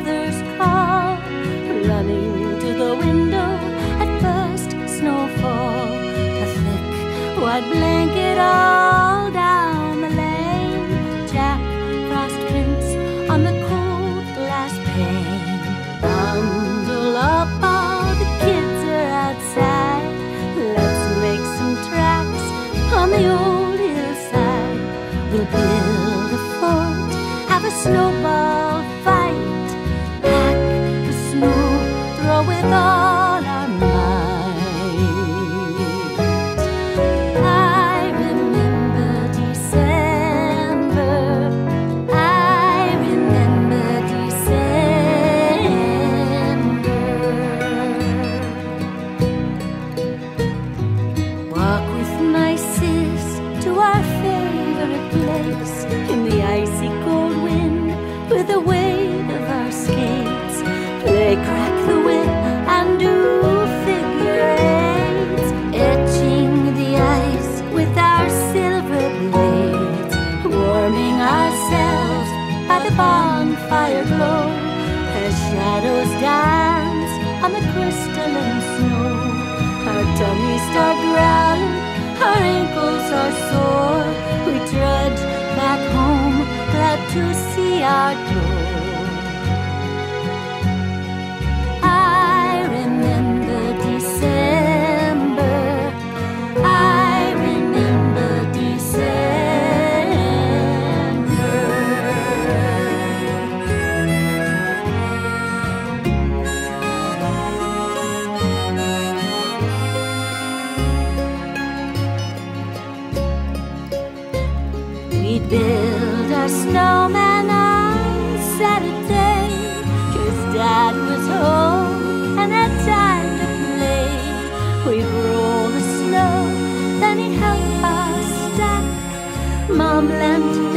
mother's call, running to the window at first snowfall, a thick white blanket all down the lane. Jack Frost prints on the cold glass pane. Bundle up, all the kids are outside. Let's make some tracks on the old hillside. We'll build a fort, have a snowball Walk with my sis to our favorite place. In the icy cold wind with the weight of our skates. Play crack the whip and do figure eights, etching the ice with our silver blades, warming ourselves by the bonfire glow. As shadows dance on the crystalline snow. Our tummies start growling, ankles are sore. We trudge back home, glad to see our door. Build a snowman on Saturday, cause Dad was home and had time to play. We'd roll the snow, then he'd help us stack. Mom lent